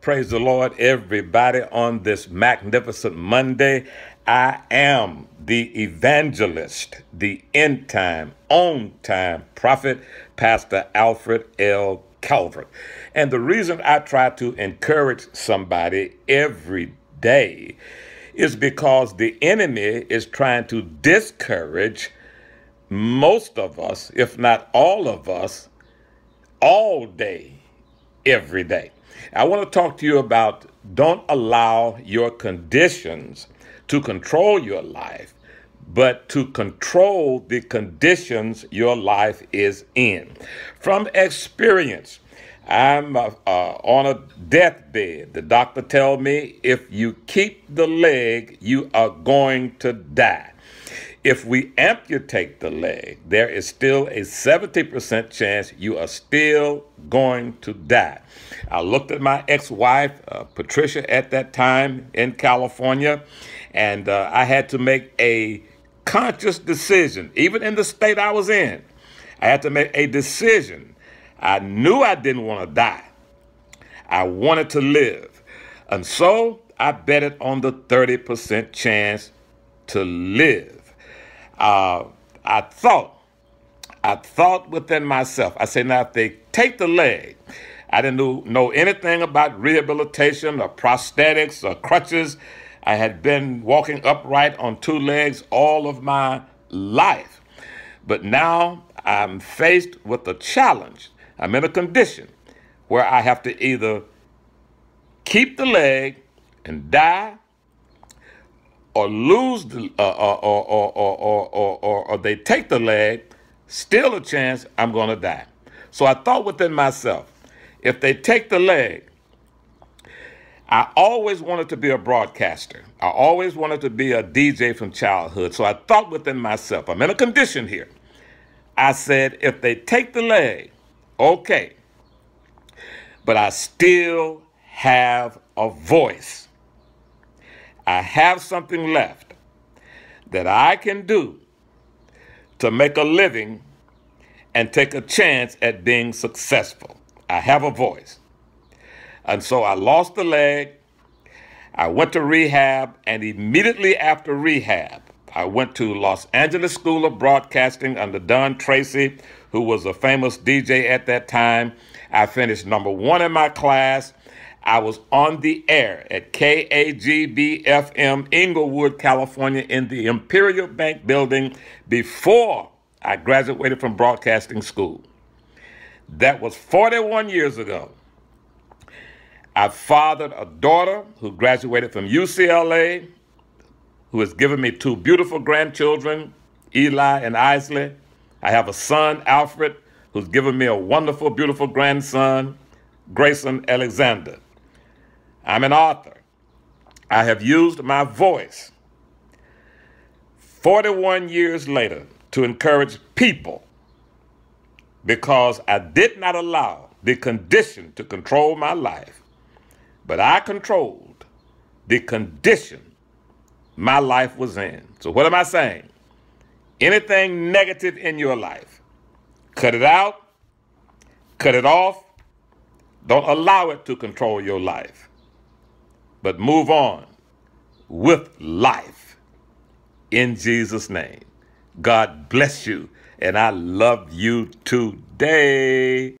Praise the Lord, everybody, on this magnificent Monday. I am the evangelist, the end time, on time prophet, Pastor Alfred L. Calvert. And the reason I try to encourage somebody every day is because the enemy is trying to discourage most of us, if not all of us, all day, every day. I want to talk to you about don't allow your conditions to control your life, but to control the conditions your life is in. From experience, I'm uh, uh, on a deathbed. The doctor tells me if you keep the leg, you are going to die. If we amputate the leg, there is still a 70% chance you are still going to die. I looked at my ex wife, uh, Patricia, at that time in California, and uh, I had to make a conscious decision, even in the state I was in. I had to make a decision. I knew I didn't want to die, I wanted to live. And so I betted on the 30% chance to live uh, I thought, I thought within myself, I said, now if they take the leg, I didn't know, know anything about rehabilitation or prosthetics or crutches. I had been walking upright on two legs all of my life. But now I'm faced with a challenge. I'm in a condition where I have to either keep the leg and die or lose the uh, or, or, or, or, or, or, or they take the leg, still a chance I'm going to die. So I thought within myself, if they take the leg, I always wanted to be a broadcaster. I always wanted to be a DJ from childhood. So I thought within myself, I'm in a condition here. I said, if they take the leg, okay, but I still have a voice. I have something left that I can do to make a living and take a chance at being successful. I have a voice. And so I lost the leg. I went to rehab, and immediately after rehab, I went to Los Angeles School of Broadcasting under Don Tracy, who was a famous DJ at that time. I finished number one in my class. I was on the air at KAGB FM, Inglewood, California, in the Imperial Bank building before I graduated from broadcasting school. That was 41 years ago. I fathered a daughter who graduated from UCLA, who has given me two beautiful grandchildren, Eli and Isley. I have a son, Alfred, who's given me a wonderful, beautiful grandson, Grayson Alexander. I'm an author. I have used my voice 41 years later to encourage people because I did not allow the condition to control my life, but I controlled the condition my life was in. So, what am I saying? Anything negative in your life, cut it out, cut it off. Don't allow it to control your life but move on with life in Jesus' name. God bless you, and I love you today.